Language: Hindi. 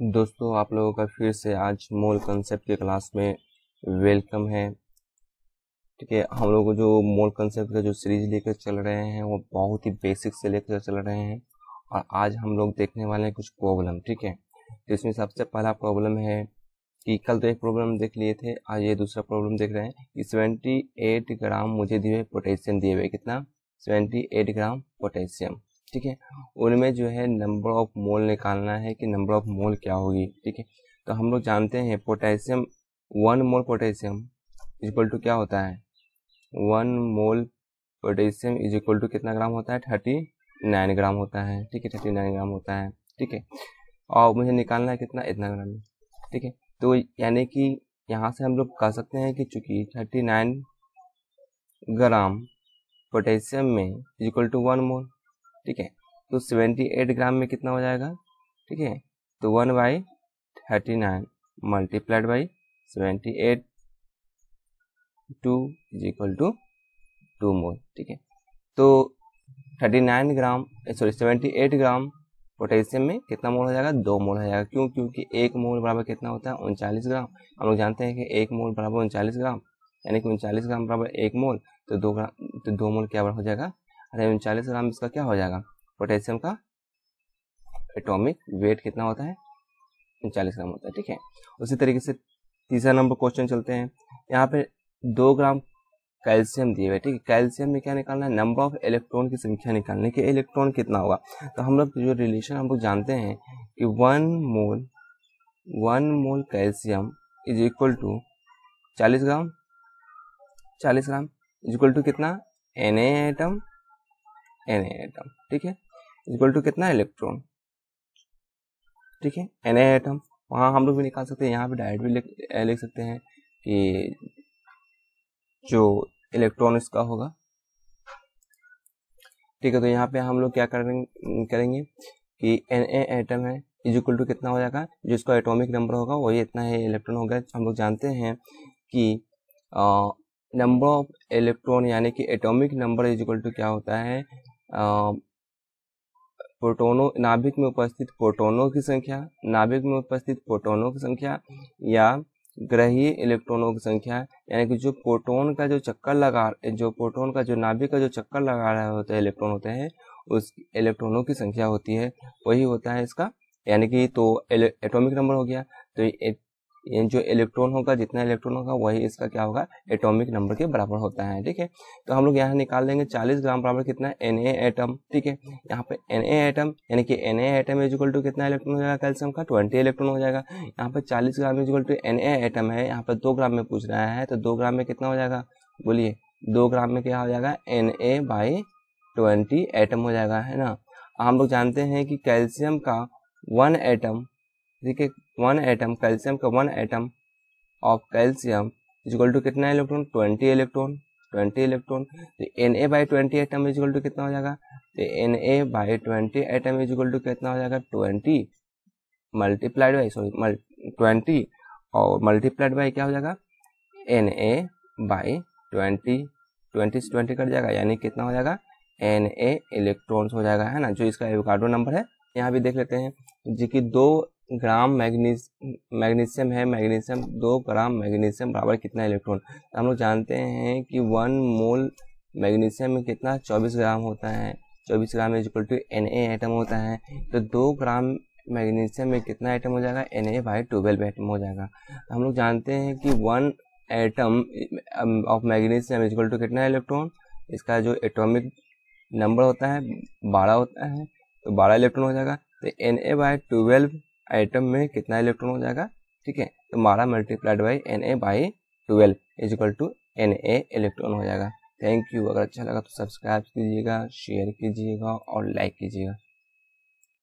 दोस्तों, आप लोगों का फिर से आज मोल कंसेप्ट के क्लास में वेलकम है। ठीक है, हम लोग जो मोल कंसेप्ट का जो सीरीज़ लेकर चल रहे हैं, वो बहुत ही बेसिक से लेकर चल रहे हैं और आज हम लोग देखने वाले हैं कुछ प्रॉब्लम ठीक है? तो इसमें सबसे पहला प्रॉब्लम है कि कल तो एक प्रॉब्लम देख लिए थे, आज ये दूसरा प्रॉब्लम देख रहे हैं कि सेवेंटी एट ग्राम मुझे दिए पोटेशियम दिए हुए कितना? सेवेंटी एट ग्राम पोटेशियम ठीक है? उनमें जो है नंबर ऑफ़ मोल निकालना है कि नंबर ऑफ़ मोल क्या होगी, ठीक है? तो हम लोग जानते हैं potassium one mole potassium equal to क्या होता है? One mole potassium is equal to कितना ग्राम होता है? थर्टी नाइन ग्राम होता है, ठीक है? थर्टी नाइन ग्राम होता है, ठीक है? और मुझे निकालना है कितना? इतना ग्राम, ठीक है? तो यानी कि यहाँ से हम लोग कह सकते हैं कि चूँकि थर्टी नाइन ग्राम पोटेशियम में इक्वल टू वन मोल ठीक है? तो सेवेंटी एट ग्राम में कितना हो जाएगा? ठीक है? तो one by thirty nine multiplied by seventy eight two is equal to two mole ठीक है? तो thirty nine gram sorry seventy eight gram potassium में कितना मोल हो जाएगा? दो मोल हो जाएगा। क्यों? क्योंकि एक मोल बराबर कितना होता है? उनचालीस ग्राम। हम लोग जानते हैं कि एक मोल बराबर उनचालीस ग्राम, यानी कि उनचालीस ग्राम बराबर एक मोल तो दो ग्राम तो दो मोल क्या हो जाएगा? अरे उनचालीस ग्राम इसका क्या हो जाएगा? पोटेशियम का एटॉमिक वेट कितना होता है? उनचालीस ग्राम होता है, ठीक है। उसी तरीके से तीसरा नंबर क्वेश्चन चलते हैं। यहाँ पे दो ग्राम कैल्शियम दिए हुए ठीक है। कैल्शियम में क्या निकालना है? नंबर ऑफ़ इलेक्ट्रॉन की संख्या निकालने के इलेक्ट्रॉन कितना होगा? तो हम लोग जो रिलेशन हम लोग जानते हैं कि one mole one mole calcium is equal to चालीस ग्राम चालीस ग्राम इज़ इक्वल टू कितना? एन एटम एन एटम ठीक है? इक्वल टू कितना इलेक्ट्रॉन ठीक है? एन एटम वहाँ हम लोग भी निकाल सकते हैं। यहाँ पे डायरेक्ट भी लिख, सकते हैं कि जो इलेक्ट्रॉन इसका होगा। ठीक है तो यहाँ पे हम लोग क्या करेंगे करेंगे कि एन ए एटम है इज़ इक्वल टू कितना हो जाएगा? जो इसका एटॉमिक नंबर होगा वही इतना है इलेक्ट्रॉन होगा। हम लोग जानते हैं कि नंबर ऑफ़ इलेक्ट्रॉन यानी कि atomic number is equal to क्या होता है? प्रोटोनों, नाभिक में उपस्थित प्रोटोनों की संख्या, नाभिक में उपस्थित प्रोटोनों की संख्या या ग्रही इलेक्ट्रॉनों की संख्या। यानी कि जो प्रोटोन का जो चक्कर लगा, जो प्रोटोन का जो नाभिक का जो चक्कर लगा रहे होते हैं, इलेक्ट्रॉन होते हैं, उस इलेक्ट्रॉनों की संख्या होती है। वही होता है इसका, यानी कि तो एटॉमिक नंबर हो गया तो जो इलेक्ट्रॉन होगा, जितना इलेक्ट्रॉन होगा, वही इसका क्या होगा? एटॉमिक नंबर के बराबर होता है, ठीक है? तो हम लोग यहाँ निकाल देंगे 40 ग्राम बराबर कितना? एन एटम ठीक है? यहाँ पे एन एटम यानी कि N atom is equal to कितना इलेक्ट्रॉन हो जाएगा? कैल्शियम का ट्वेंटी इलेक्ट्रॉन हो जाएगा। यहाँ पे चालीस gram is equal to N A atom है। यहाँ पे दो ग्राम में पूछ रहा है तो दो ग्राम में कितना हो जाएगा? बोलिए, दो ग्राम में क्या हो जाएगा? N A by twenty atom हो जाएगा, है ना? हम लोग जानते हैं कि कैल्शियम का वन एटम है वन एटम कैल्शियम का one atom of calcium is equal to कितना electron twenty electron twenty electron तो N A by twenty atom is equal to कितना हो जाएगा? तो N A by twenty atom is equal to कितना हो जाएगा? Twenty multiplied by sorry twenty और मल्टीप्लाइड बाई क्या हो जाएगा? N A by twenty twenty से ट्वेंटी कट जाएगा, यानी कितना हो जाएगा? एन ए इलेक्ट्रॉन्स हो जाएगा, है ना? जो इसका एवोकाडो नंबर है, यहाँ भी देख लेते हैं। जो कि दो ग्राम मैग्नीस, मैग्नीशियम है, मैग्नीशियम दो ग्राम मैग्नीशियम बराबर कितना इलेक्ट्रॉन? तो हम लोग जानते हैं कि वन मोल मैग्नीशियम में कितना? चौबीस ग्राम होता है। चौबीस gram is equal to N A atom होता है। तो दो ग्राम मैग्नीशियम में कितना आइटम हो जाएगा? N A by twelve atom हो जाएगा। हम लोग जानते हैं कि one atom of magnesium is equal to कितना इलेक्ट्रॉन? इसका जो एटॉमिक नंबर होता है, बारह होता है। तो बारह इलेक्ट्रॉन हो जाएगा। तो N A by twelve atom में कितना इलेक्ट्रॉन हो जाएगा? ठीक है तो बारह multiplied by N A by twelve is equal to N A electron हो जाएगा। थैंक यू अगर अच्छा लगा तो सब्सक्राइब कीजिएगा शेयर कीजिएगा और लाइक कीजिएगा।